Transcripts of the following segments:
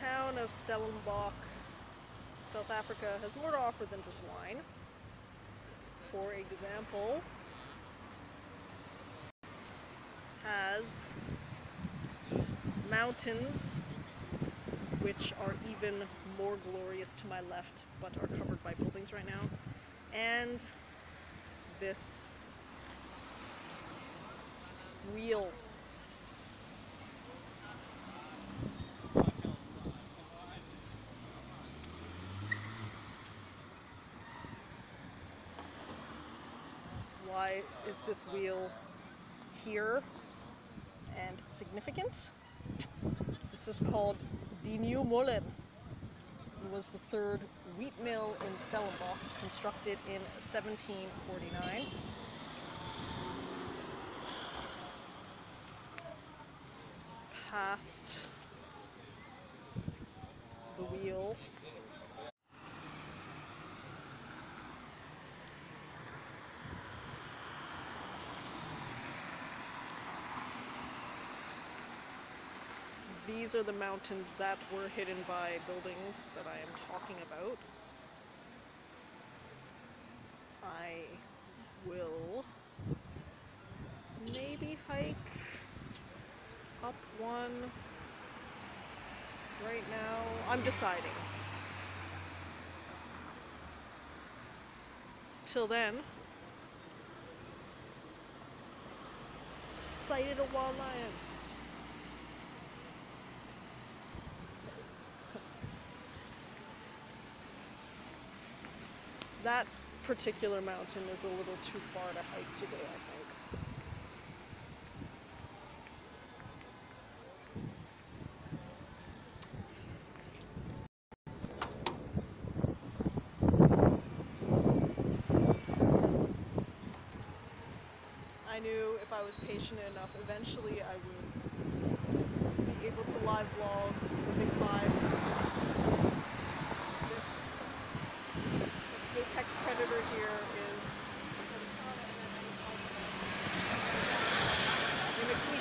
town of Stellenbosch, South Africa, has more to offer than just wine. For example, has mountains which are even more glorious to my left but are covered by buildings right now, and this wheel why is this wheel here and significant? This is called the New Molen. It was the third wheat mill in Stellenbosch, constructed in 1749. Past the wheel these are the mountains that were hidden by buildings that I am talking about. I will maybe hike up one right now. I'm deciding. Till then, sighted a wild lion. That particular mountain is a little too far to hike today, I think. I knew if I was patient enough, eventually I would be able to live vlog the Big Five. This apex predator here is,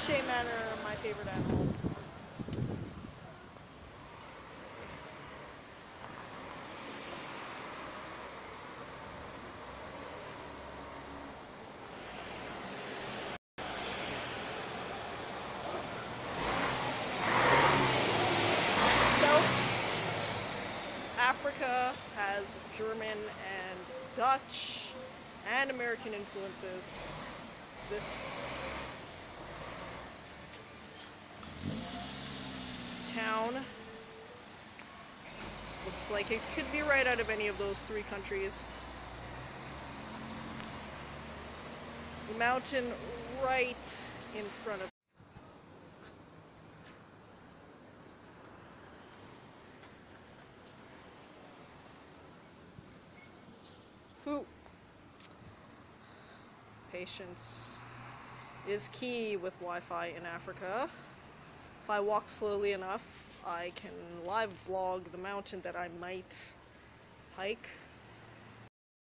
in a cliche manner, my favorite animal. South Africa has German and Dutch and American influences. This town looks like it could be right out of any of those three countries. Mountain right in front of Who? Patience is key with Wi-Fi in Africa. If I walk slowly enough, I can live vlog the mountain that I might hike